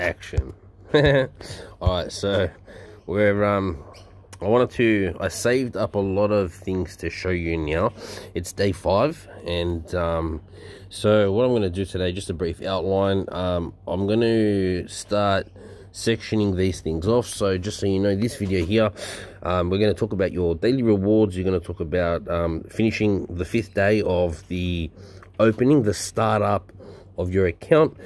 action. Alright, so we're um I wanted to I saved up a lot of things to show you now. It's day five and um so what I'm gonna do today, just a brief outline. Um I'm gonna start sectioning these things off so just so you know this video here um, we're going to talk about your daily rewards you're going to talk about um, finishing the fifth day of the opening the startup of your account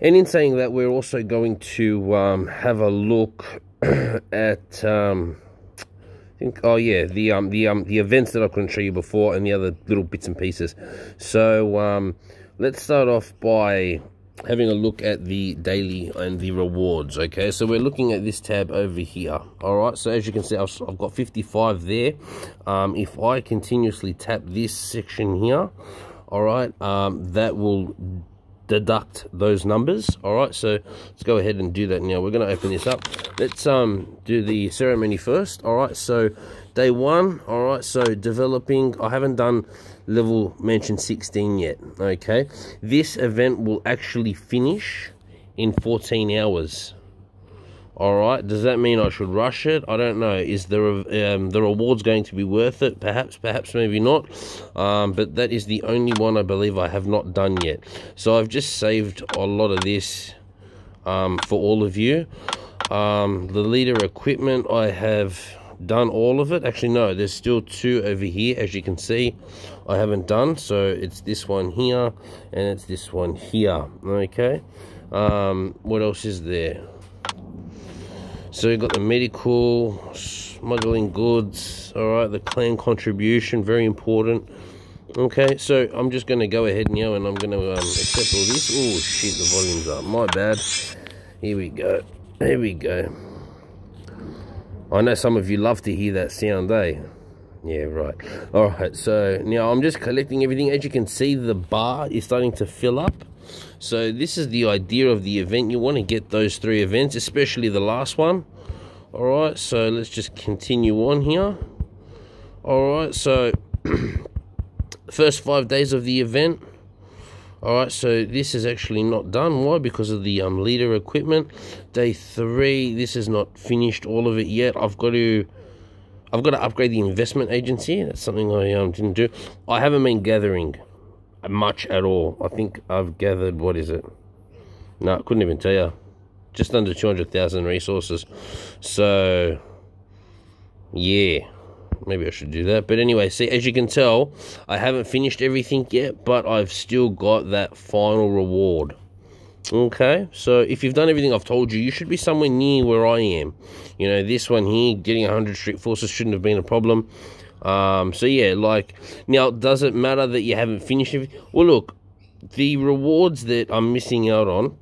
and in saying that, we're also going to um, have a look at, um, I think, oh yeah, the um, the um, the events that I couldn't show you before, and the other little bits and pieces. So um, let's start off by having a look at the daily and the rewards okay? So we're looking at this tab over here all right? So as you can see i've, I've got 55 there. Um, if i continuously tap this section here all right um, that will deduct those numbers. All right so let's go ahead and do that now. We're going to open this up. Let's um do the ceremony first. All right so day one. All right so developing i haven't done level mention 16 yet. Okay this event will actually finish in 14 hours all right, does that mean I should rush it? I don't know. Is the um, the rewards going to be worth it? Perhaps, perhaps, maybe not. Um, but that is the only one I believe I have not done yet. So I've just saved a lot of this um, for all of you. Um, the leader equipment, I have done all of it. Actually, no, there's still two over here, as you can see. I haven't done. So it's this one here, and it's this one here. Okay. Um, what else is there? So we've got the medical, smuggling goods, all right, the clan contribution, very important. Okay, so I'm just going to go ahead now and I'm going to um, accept all this. Oh, shit, the volume's up. My bad. Here we go. Here we go. I know some of you love to hear that sound, eh? Yeah, right. All right, so now I'm just collecting everything. As you can see, the bar is starting to fill up. So this is the idea of the event. You want to get those three events, especially the last one. All right, so let's just continue on here. All right, so first five days of the event. All right, so this is actually not done. Why? Because of the um, leader equipment. Day three, this is not finished all of it yet. I've got to, I've got to upgrade the investment agency. That's something I um, didn't do. I haven't been gathering much at all. I think I've gathered, what is it? No, I couldn't even tell you. Just under 200,000 resources. So, yeah, maybe I should do that. But anyway, see, as you can tell, I haven't finished everything yet, but I've still got that final reward. Okay, so if you've done everything I've told you, you should be somewhere near where I am. You know, this one here, getting 100 street forces shouldn't have been a problem. Um, so yeah, like now, does it matter that you haven't finished it? Well, look, the rewards that I'm missing out on.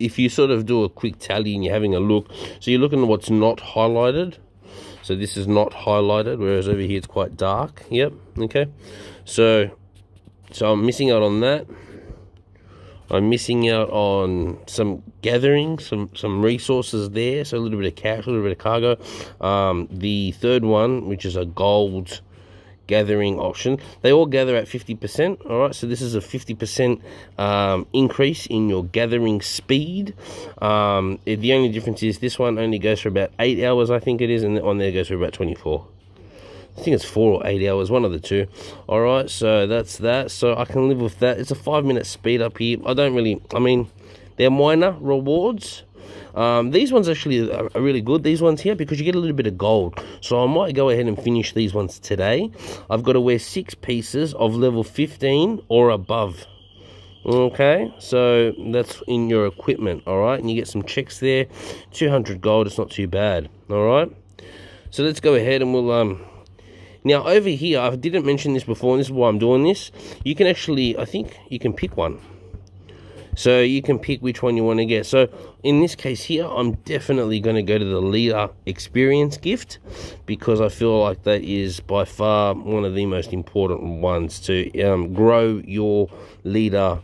If you sort of do a quick tally and you're having a look, so you're looking at what's not highlighted. So this is not highlighted, whereas over here it's quite dark. Yep. Okay. So, so I'm missing out on that. I'm missing out on some gathering, some some resources there. So a little bit of cash, a little bit of cargo. Um, the third one, which is a gold gathering option, they all gather at 50%. All right, so this is a 50% um, increase in your gathering speed. Um, the only difference is this one only goes for about eight hours, I think it is, and that one there goes for about 24. I think it's four or eight hours, one of the two. All right, so that's that. So I can live with that. It's a five minute speed up here. I don't really, I mean, they're minor rewards. Um, these ones actually are really good, these ones here, because you get a little bit of gold. So I might go ahead and finish these ones today. I've got to wear six pieces of level 15 or above. Okay, so that's in your equipment, all right? And you get some checks there. 200 gold, it's not too bad, all right? So let's go ahead and we'll um, now over here, I didn't mention this before, and this is why I'm doing this. You can actually, I think you can pick one. So you can pick which one you want to get. So in this case here, I'm definitely going to go to the leader experience gift because I feel like that is by far one of the most important ones to um, grow your leader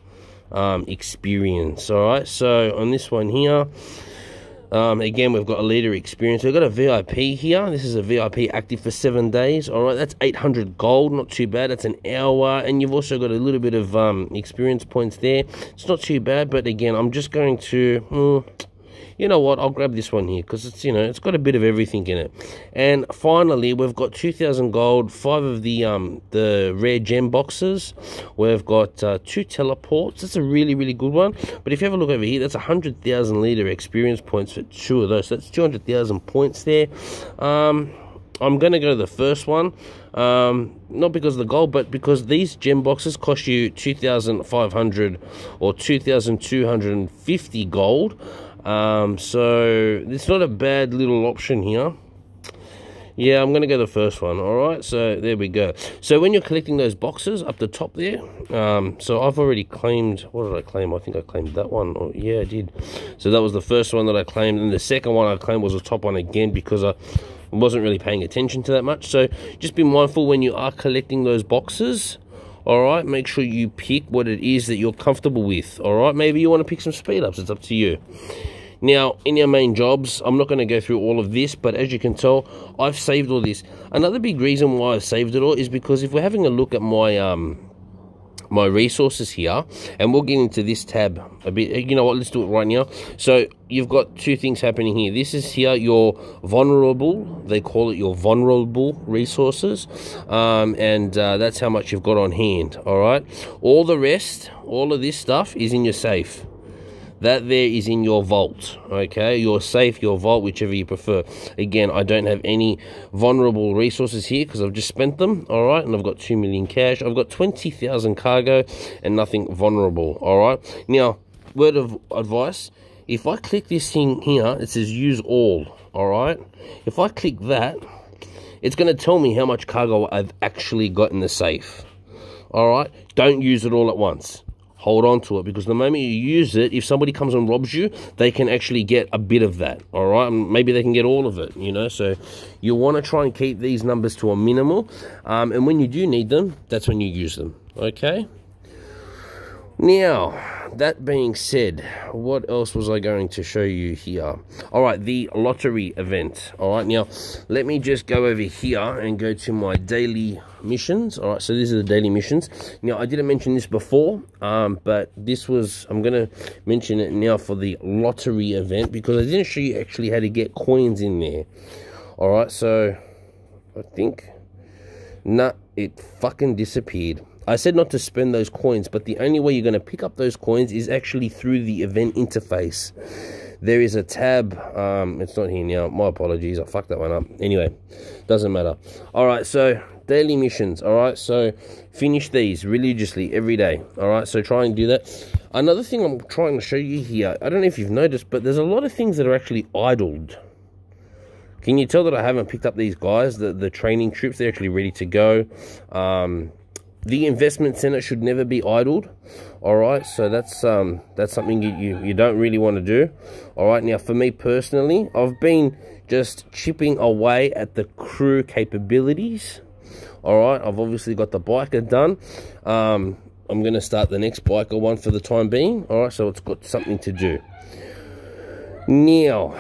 um, experience. All right. So on this one here, Um, again, we've got a leader experience. We've got a VIP here. This is a VIP active for seven days. All right, that's 800 gold. Not too bad. That's an hour. And you've also got a little bit of um, experience points there. It's not too bad. But again, I'm just going to... Hmm, you know what, I'll grab this one here because it's, you know, it's got a bit of everything in it. And finally, we've got 2,000 gold, five of the um the rare gem boxes. We've got uh, two teleports. That's a really, really good one. But if you have a look over here, that's 100,000 leader experience points for two of those. So that's 200,000 points there. Um, I'm going to go to the first one, um, not because of the gold, but because these gem boxes cost you 2,500 or 2,250 gold. Um, so it's not a bad little option here. Yeah, I'm going to go the first one. All right, so there we go. So when you're collecting those boxes up the top there, um, so I've already claimed, what did I claim? I think I claimed that one. Oh, yeah, I did. So that was the first one that I claimed. And the second one I claimed was the top one again because I wasn't really paying attention to that much. So just be mindful when you are collecting those boxes all right make sure you pick what it is that you're comfortable with all right maybe you want to pick some speed ups it's up to you now, in your main jobs, I'm not going to go through all of this, but as you can tell, I've saved all this. Another big reason why I've saved it all is because if we're having a look at my um my resources here and we'll get into this tab a bit you know what let's do it right now. So you've got two things happening here. This is here your vulnerable they call it your vulnerable resources um, and uh, that's how much you've got on hand all right? All the rest all of this stuff is in your safe that there is in your vault okay? Your safe your vault whichever you prefer. Again i don't have any vulnerable resources here because i've just spent them all right and i've got 2 million cash. I've got 20,000 cargo and nothing vulnerable all right now word of advice if i click this thing here it says use all all right if i click that it's going to tell me how much cargo i've actually got in the safe all right don't use it all at once hold on to it because the moment you use it, if somebody comes and robs you, they can actually get a bit of that. All right, maybe they can get all of it. You know, so you want to try and keep these numbers to a minimal, um, and when you do need them, that's when you use them. Okay. Now, that being said, what else was I going to show you here? All right, the lottery event. All right, now let me just go over here and go to my daily missions. All right, so these are the daily missions. Now, I didn't mention this before, um, but this was, I'm going to mention it now for the lottery event because I didn't show you actually how to get coins in there. All right, so I think, nah, it fucking disappeared. I said not to spend those coins, but the only way you're going to pick up those coins is actually through the event interface. There is a tab. Um, it's not here now. My apologies. I fucked that one up. Anyway, doesn't matter. All right, so daily missions. All right, so finish these religiously every day. All right, so try and do that. Another thing I'm trying to show you here. I don't know if you've noticed, but there's a lot of things that are actually idled. Can you tell that I haven't picked up these guys? The the training troops. They're actually ready to go. Um, the investment center should never be idled all right? So that's um that's something you, you you don't really want to do all right? Now for me personally i've been just chipping away at the crew capabilities all right? I've obviously got the biker done. Um i'm gonna start the next biker one for the time being all right? So it's got something to do. Now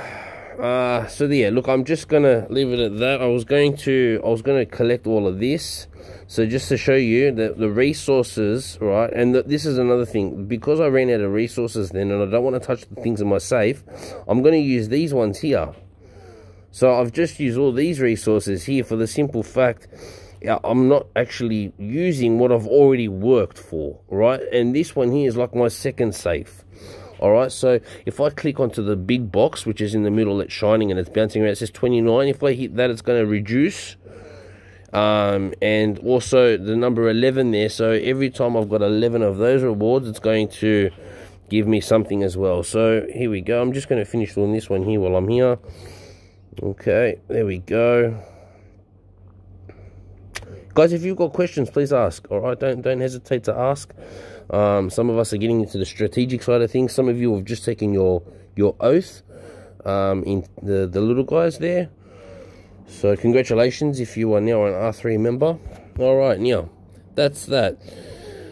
uh so yeah look i'm just gonna leave it at that i was going to i was gonna collect all of this so just to show you that the resources, right, and the, this is another thing, because I ran out of resources then and I don't want to touch the things in my safe, I'm going to use these ones here. So I've just used all these resources here for the simple fact I'm not actually using what I've already worked for, right? And this one here is like my second safe. All right, so if I click onto the big box, which is in the middle, that's shining and it's bouncing around, it says 29. If I hit that, it's going to reduce. Um, and also the number 11 there so every time I've got 11 of those rewards it's going to give me something as well. So here we go. I'm just going to finish doing this one here while I'm here. Okay there we go. Guys if you've got questions please ask. All right don't don't hesitate to ask um, some of us are getting into the strategic side of things some of you have just taken your your oath um, in the the little guys there so congratulations if you are now an R3 member. All right, now that's that.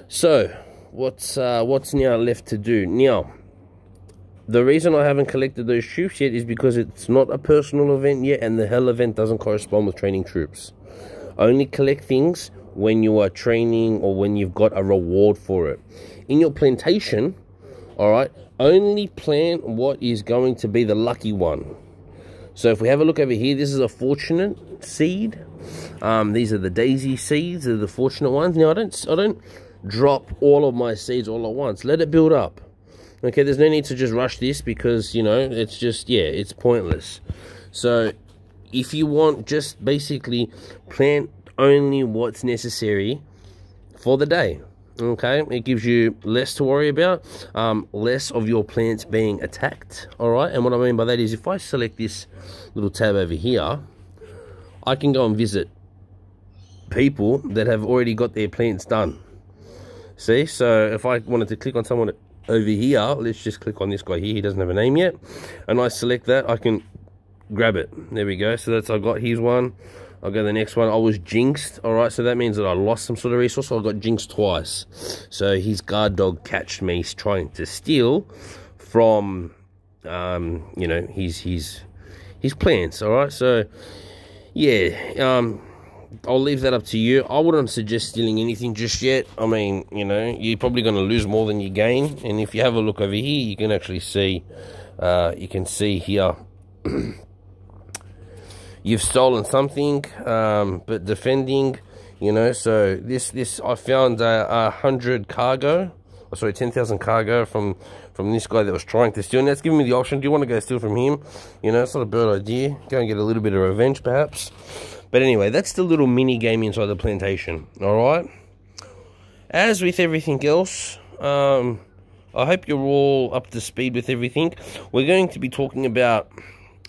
So what's uh, what's now left to do? Now the reason I haven't collected those troops yet is because it's not a personal event yet, and the hell event doesn't correspond with training troops. Only collect things when you are training or when you've got a reward for it. In your plantation, all right, only plant what is going to be the lucky one. So if we have a look over here, this is a fortunate seed. Um, these are the daisy seeds, they're the fortunate ones. Now I don't I don't drop all of my seeds all at once. Let it build up. Okay, there's no need to just rush this because, you know, it's just, yeah, it's pointless. So if you want, just basically plant only what's necessary for the day okay? It gives you less to worry about um, less of your plants being attacked all right? And what i mean by that is if i select this little tab over here i can go and visit people that have already got their plants done. See? So if i wanted to click on someone over here let's just click on this guy here he doesn't have a name yet and i select that i can grab it. There we go. So that's i got his one I'll go to the next one. I was jinxed, all right? So that means that I lost some sort of resource. So I got jinxed twice. So his guard dog catched me trying to steal from, um, you know, his, his, his plants, all right? So, yeah, um, I'll leave that up to you. I wouldn't suggest stealing anything just yet. I mean, you know, you're probably going to lose more than you gain. And if you have a look over here, you can actually see, uh, you can see here you've stolen something, um, but defending, you know, so this, this, I found a, a hundred cargo, oh, sorry, 10,000 cargo from, from this guy that was trying to steal. And that's giving me the option. Do you want to go steal from him? You know, it's not a bad idea. Go and get a little bit of revenge, perhaps. But anyway, that's the little mini game inside the plantation. All right. As with everything else, um, I hope you're all up to speed with everything. We're going to be talking about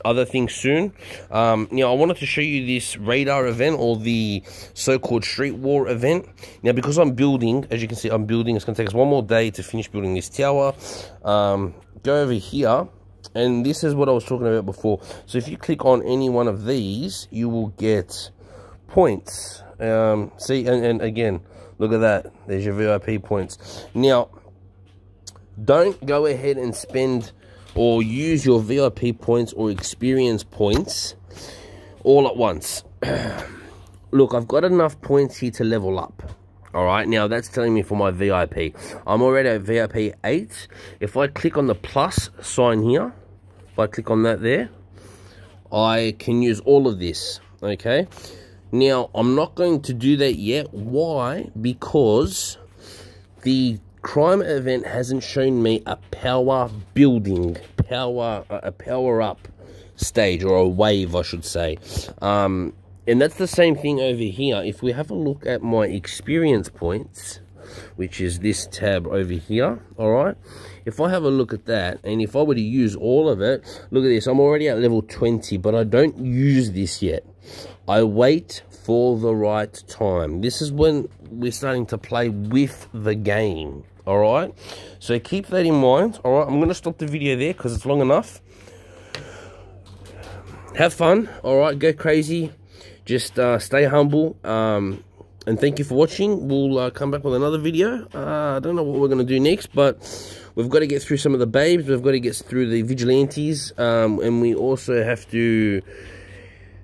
other things soon. Um, now, I wanted to show you this radar event or the so-called street war event. Now, because I'm building, as you can see, I'm building. It's going to take us one more day to finish building this tower. Um, go over here. And this is what I was talking about before. So if you click on any one of these, you will get points. Um, see, and, and again, look at that. There's your VIP points. Now, don't go ahead and spend or use your VIP points or experience points all at once. Look, I've got enough points here to level up. All right, now that's telling me for my VIP. I'm already at VIP 8. If I click on the plus sign here, if I click on that there, I can use all of this, okay? Now, I'm not going to do that yet. Why? Because the crime event hasn't shown me a power building, power, a power up stage or a wave, I should say. Um, and that's the same thing over here. If we have a look at my experience points, which is this tab over here, all right? If I have a look at that, and if I were to use all of it, look at this, I'm already at level 20, but I don't use this yet. I wait for the right time. This is when we're starting to play with the game all right? So keep that in mind. All right? I'm going to stop the video there because it's long enough. Have fun. All right? Go crazy. Just uh, stay humble um, and thank you for watching. We'll uh, come back with another video. Uh, i don't know what we're going to do next but we've got to get through some of the babes. We've got to get through the vigilantes um, and we also have to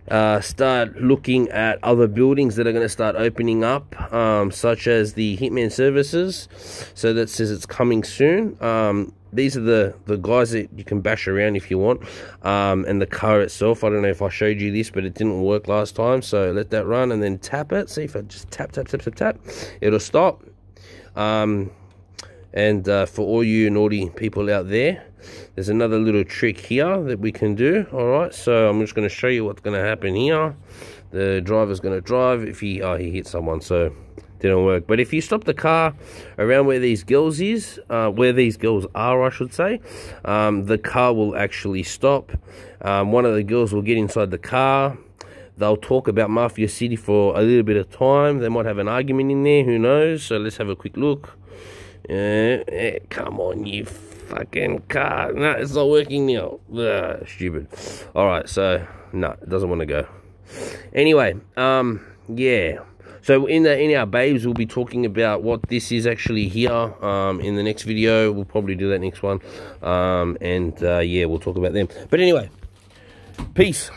uh, start looking at other buildings that are going to start opening up, um, such as the Hitman Services. So that says it's coming soon. Um, these are the, the guys that you can bash around if you want. Um, and the car itself, I don't know if I showed you this, but it didn't work last time. So let that run and then tap it. See if I just tap, tap, tap, tap, tap. It'll stop. Um, and uh, for all you naughty people out there, there's another little trick here that we can do. All right, so I'm just going to show you what's going to happen here. The driver's going to drive if he, oh, he hit someone, so didn't work. But if you stop the car around where these girls is, uh, where these girls are, I should say, um, the car will actually stop. Um, one of the girls will get inside the car. They'll talk about Mafia City for a little bit of time. They might have an argument in there, who knows? So let's have a quick look. Uh, come on, you fucking car. No, it's not working now. Ugh, stupid. Alright, so, no, it doesn't want to go. Anyway, um, yeah. so in the in our babes, we'll be talking about what this is actually here. Um, in the next video, we'll probably do that next one. Um, and uh, yeah, we'll talk about them. But anyway, peace.